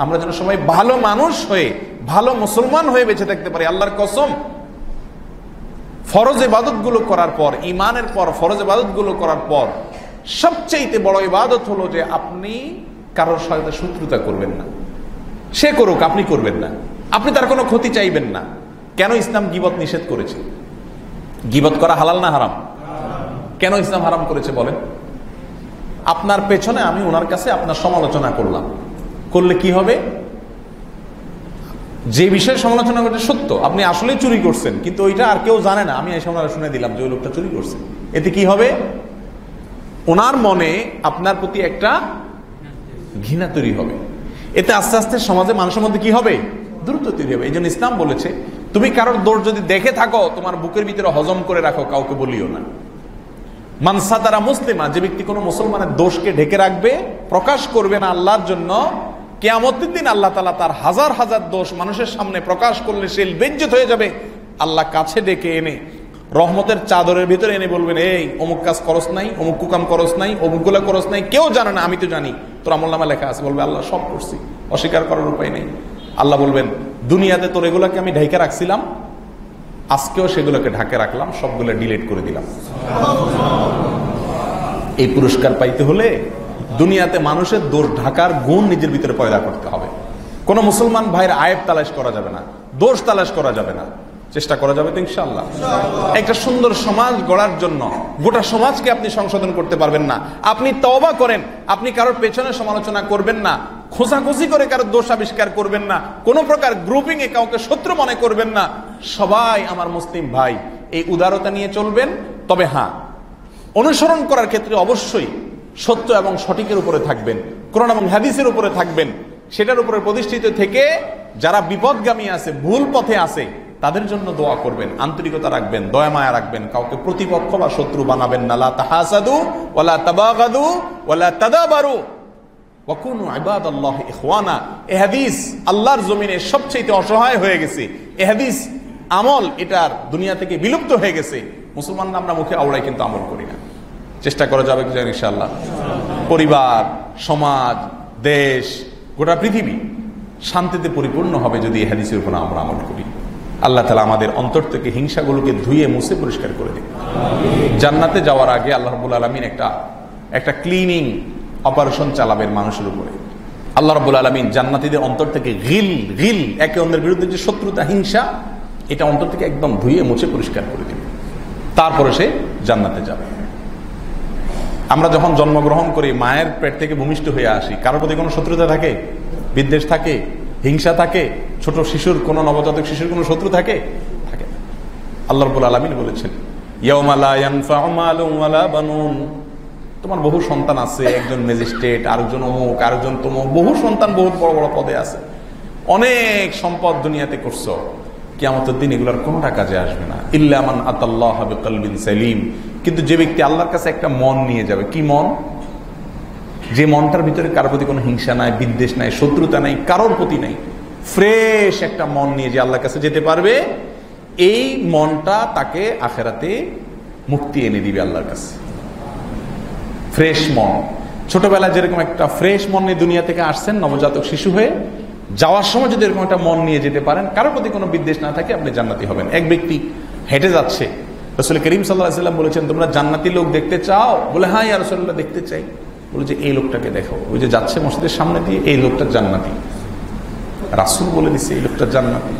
আমরা যেন সবাই ভালো মানুষ হয়ে, ভালো মুসলমান হয়ে বেঁচে থাকতে পারি, আল্লাহর কসম। ফরজ ইবাদতগুলো করার পর ইমানের পর, ফরজ ইবাদতগুলো করার পর সবচেয়ে বড় ইবাদত হলো যে আপনি কারোর সাথে শত্রুতা করবেন না। সে করুক, আপনি করবেন না। আপনি তার কোনো ক্ষতি চাইবেন না। কেন ইসলাম গিবত নিষেধ করেছে? গিবত করা হালাল না হারাম? কেন ইসলাম হারাম করেছে বলেন? আপনার পেছনে আমি ওনার কাছে আপনার সমালোচনা করলাম। করলে কি হবে? যে বিষয়ে সমালোচনা করতে সত্য। আপনি আসলেই চুরি করছেন, কিন্তু ওইটা আর কেউ জানে না। আমি এসে ওনারা শুনে দিলাম যে ওই লোকটা চুরি করছে। এতে কি হবে? ওনার মনে আপনার প্রতি একটা ঘৃণা তৈরি হবে। এতে আস্তে আস্তে সমাজে মানুষের মধ্যে কি হবে? দ্রুত তৈরি হবে। এই জন্য ইসলাম বলেছে, তুমি কারোর দোষ যদি দেখে থাকো, তোমার বুকের ভিতরে হজম করে রাখো, কাউকে বলিও না। মানসা তারা মুসলিমা, যে ব্যক্তি কোনো মুসলমানের দোষকে ঢেকে রাখবে, প্রকাশ করবে না আল্লাহর জন্য কেয়ামতের দিন আল্লাহ তালা তার হাজার হাজার দোষ মানুষের সামনে প্রকাশ করলে সে বেজ্জত হয়ে যাবে। আল্লাহ কাছে ডেকে এনে, রহমতের চাদরের ভিতরে এনে বলবেন, এই, অমুক কাজ করস নাই, অমুক কুকাম করস নাই, অমুকগুলা করস নাই, কেউ জানে না, আমি তো জানি। তোর আমল নামা লেখা আছে, বলবে, আল্লাহ, সব করছি, অস্বীকার করার উপায় নেই। আল্লাহ বলবেন, দুনিয়াতে তোর এগুলাকে আমি ঢেকে রাখছিলাম, আজকেও সেগুলোকে ঢাকে রাখলাম, সবগুলো ডিলিট করে দিলাম। এই পুরস্কার পাইতে হলে দুনিয়াতে মানুষের দোষ ঢাকার গুণ নিজের ভিতরে পয়দা করতে হবে। কোন মুসলমান ভাইয়ের আয়েব তালাশ করা যাবে না দোষ তালাশ করা যাবে না। চেষ্টা করা যাবে তো ইনশাল্লাহ একটা সুন্দর সমাজ গড়ার জন্য গোটা সমাজকে আপনি সংশোধন করতে পারবেন না। আপনি তওবা করেন আপনি কারোর পেছনে সমালোচনা করবেন না খোঁজাখুঁজি করে কারোর দোষ আবিষ্কার করবেন না কোনো প্রকার গ্রুপিং এ কাউকে শত্রু মনে করবেন না। সবাই আমার মুসলিম ভাই এই উদারতা নিয়ে চলবেন। তবে হ্যাঁ অনুসরণ করার ক্ষেত্রে অবশ্যই সত্য এবং সঠিকের উপরে থাকবেন, কোরআন এবং হাদিসের উপরে থাকবেন, সেটার উপরে প্রতিষ্ঠিত থেকে যারা বিপদগামী আছে, ভুল পথে আছে, তাদের জন্য দোয়া করবেন, আন্তরিকতা রাখবেন, দয়া মায়া রাখবেন, কাউকে প্রতিপক্ষ বা শত্রু বানাবেন না। লা তাহাসাদু ওয়ালা তাবাগাদু ওয়ালা তাদাবারু। ওয়াকুনু ইবাদাল্লাহ ইখওয়ানা। এ হাদিস আল্লাহর জমিনে সবচেয়ে অসহায় হয়ে গেছে। এ হাদিস আমল এটার দুনিয়া থেকে বিলুপ্ত হয়ে গেছে। মুসলমানরা আমরা মুখে আওড়াই কিন্তু আমল করি না। চেষ্টা করা যাবে কি ইনশাআল্লাহ। পরিবার, সমাজ, দেশ, গোটা পৃথিবী শান্তিতে পরিপূর্ণ হবে যদি হাদিসের উপর আমরা আমল করি। আল্লাহ তালা আমাদের অন্তর থেকে হিংসাগুলোকে ধুয়ে মুছে পরিষ্কার করে দিন জান্নাতে যাওয়ার আগে আল্লাহ রবুল আলমিন একটা একটা ক্লিনিং অপারেশন চালাবেন মানুষের উপরে। আল্লাহ রবুল আলমিন জান্নাতিদের অন্তর থেকে গিল গিল একে অন্যের বিরুদ্ধে যে শত্রুতা, হিংসা, এটা অন্তর থেকে একদম ধুয়ে মুছে পরিষ্কার করে দেবে। তারপরে সে জান্নাতে যাবে। আমরা যখন জন্মগ্রহণ করি, মায়ের পেট থেকে ভূমিষ্ঠ হয়ে আসি। কারোর প্রতি কোনো শত্রুতা থাকে? বিদ্বেষ থাকে? হিংসা থাকে? ছোট শিশুর কোন, নবজাতক শিশুর কোনো শত্রু থাকে? থাকে। আল্লাহ রবুল আলমিন বলেছেন তোমার বহু সন্তান আছে, একজন ম্যাজিস্ট্রেট, আরেকজন অমুক, আরেকজন তমুক, বহু সন্তান বহুত বড় বড় পদে আছে। অনেক সম্পদ দুনিয়াতে করছ। কিয়ামতের দিন এগুলোর কোনোটা কাজে আসবে না। ইল্লামান আতাল্লাহ সেলিম। কিন্তু যে ব্যক্তি আল্লাহর কাছে একটা মন নিয়ে যাবে, কি মন? যে মনটার ভিতরে কারোর প্রতি কোনো হিংসা নাই, বিদ্বেষ নাই, শত্রুতা নাই, কারোর প্রতি নাই, ফ্রেশ একটা মন নিয়ে যে আল্লাহর কাছে যেতে পারবে, এই মনটা তাকে আখেরাতে মুক্তি এনে দিবে আল্লাহর কাছে। ফ্রেশ মন। ছোটবেলায় যেরকম একটা ফ্রেশ মন নিয়ে দুনিয়া থেকে আসছেন, নবজাতক শিশু হয়ে, যাওয়ার সময় যদি এরকম একটা মন নিয়ে যেতে পারেন, কারোর প্রতি কোনো বিদ্বেষ না থাকে, আপনি জান্নাতি হবেন। এক ব্যক্তি হেঁটে যাচ্ছে রসুল করিম সাল্লাহ সাল্লাম বলেছেন, তোমরা জান্নাতি লোক দেখতে চাও? বলে হ্যাঁ ইয়া রসুল্লাহ দেখতে চাই। বলে যে, এই লোকটাকে দেখো। ওই যে যাচ্ছে মসজিদের সামনে দিয়ে, এই লোকটা জান্নাতি। রাসুল বলে দিচ্ছে এই লোকটা জান্নাতি।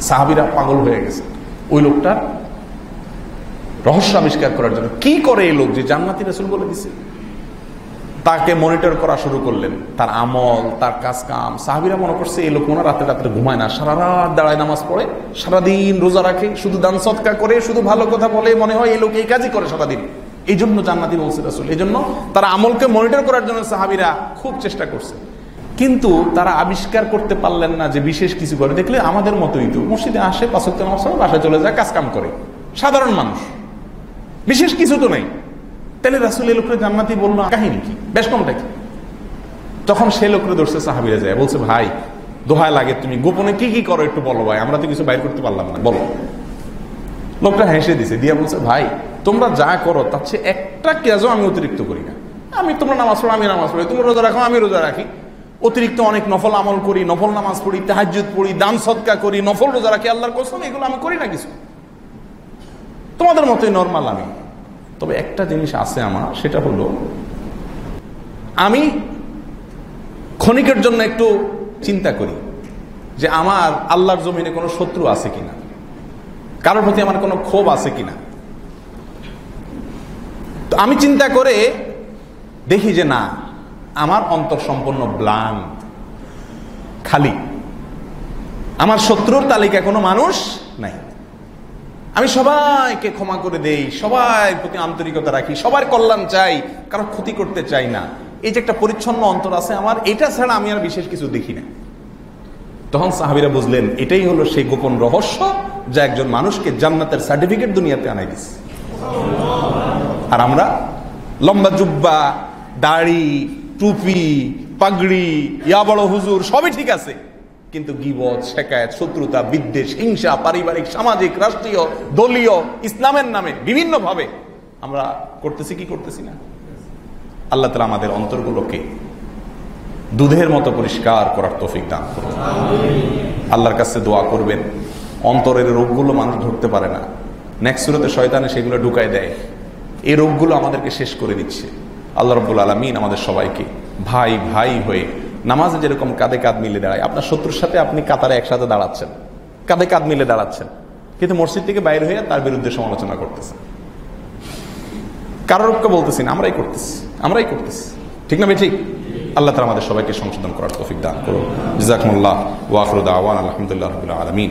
সাহাবিরা পাগল হয়ে গেছে। ওই লোকটা রহস্য আবিষ্কার করার জন্য কি করে এই লোক যে জান্নাতি রাসুল বলে দিছে? তাকে মনিটর করা শুরু করলেন। তার আমল, তার কাজ কাম সাহাবিরা মনে করছে এই লোক হয় রাতে রাত্রে ঘুমায় না। সারা রাত দাঁড়ায় নামাজ পড়ে, সারাদিন রোজা রাখে, শুধু দান সৎকা করে, শুধু ভালো কথা বলে, মনে হয় এই লোক এই কাজই করে সারাদিন। এই জন্য জান্নাতি বলছে রাসুল এই জন্য তারা আমলকে মনিটর করার জন্য সাহাবিরা খুব চেষ্টা করছে। কিন্তু তারা আবিষ্কার করতে পারলেন না যে বিশেষ কিছু করে। দেখলে আমাদের মতোই তো। মসজিদে আসে পাঁচক নামাজ বাসায় চলে যায় কাজ কাম করে। সাধারণ মানুষ। বিশেষ কিছু তো নেই। তাহলে রাসুল এই লোকরে জান্নাতি বলল, কাহিনী কি? বেশ কমটা কি? তখন সে লোকরে ধরছে সাহাবিরা যায়, বলছে, ভাই, দোহায় লাগে তুমি। গোপনে কি কি করো একটু বলো ভাই, আমরা তো কিছু বাইর করতে পারলাম না। বলো। লোকটা হেসে দিছে, দিয়া বলছে, ভাই, তোমরা যা করো, তার চেয়ে একটা কাজও আমি অতিরিক্ত করি না। আমি তোমরা নামাজ পড়ো, আমি নামাজ পড়ি। তোমরা রোজা রাখো, আমি রোজা রাখি। অতিরিক্ত অনেক নফল আমল করি, নফল নামাজ পড়ি, তাহাজ্জুদ পড়ি, দান সৎকা করি, নফল রোজা রাখি, আল্লাহর কসম, এগুলো আমি করি না কিছু। তোমাদের মতোই নর্মাল আমি। তবে একটা জিনিস আছে আমার, সেটা হলো আমি ক্ষণিকের জন্য একটু চিন্তা করি যে আমার আল্লাহর জমিনে কোনো শত্রু আছে কিনা, কারোর প্রতি আমার কোনো ক্ষোভ আছে কিনা। তো আমি চিন্তা করে দেখি যে না, আমার অন্তর সম্পূর্ণ ব্লান খালি। আমার শত্রুর তালিকা কোনো মানুষ নাই। আমি সবাইকে ক্ষমা করে দেই, সবাই প্রতি আন্তরিকতা রাখি, সবার কল্যাণ চাই, কারও ক্ষতি করতে চাই না। এই যে একটা পরিচ্ছন্ন অন্তর আছে আমার, এটা ছাড়া আমি আর বিশেষ কিছু দেখি না। তখন সাহাবিরা বুঝলেন, এটাই হলো সেই গোপন রহস্য যা একজন মানুষকে জান্নাতের সার্টিফিকেট দুনিয়াতে আনাই দিস আর আমরা লম্বা জুব্বা, দাড়ি, টুপি, পাগড়ি ইয়া বড় হুজুর, সবই ঠিক আছে। কিন্তু গিবত শেখায়ত শত্রুতা, বিদ্বেষ, হিংসা, পারিবারিক, সামাজিক, রাষ্ট্রীয়, দলীয়, ইসলামের নামে বিভিন্ন ভাবে আমরা করতেছি কি করতেছি না? আল্লাহ তালা আমাদের অন্তরগুলোকে দুধের মতো পরিষ্কার করার তৌফিক দান করুন। আল্লাহর কাছে দোয়া করবেন, অন্তরের রোগগুলো মানুষ ধরতে পারে না। নেক্সট শয়তানে সেগুলো ঢুকায় দেয়। এই রোগগুলো আমাদেরকে শেষ করে দিচ্ছে। আল্লাহ রব্বুল আলমিন আমাদের সবাইকে ভাই ভাই হয়ে নামাজে যেরকম কাঁধে কাঁধ মিলে দাঁড়ায়, আপনার শত্রুর সাথে আপনি কাতারে একসাথে দাঁড়াচ্ছেন। কাঁধে কাঁধ মিলে দাঁড়াচ্ছেন। কিন্তু মসজিদ থেকে বাইরে হয়ে তার বিরুদ্ধে সমালোচনা করতেছেন। কারোরকে বলতেছি না, আমরাই করতেছি আমরাই করতেছি। ঠিক না ঠিক আল্লাহ তালা আমাদের সবাইকে সংশোধন করার তৌফিক দান করুন জাকমুল্লাহ ওয়াকরুদ আওয়ান আলহামদুলিল্লাহ আলমিন।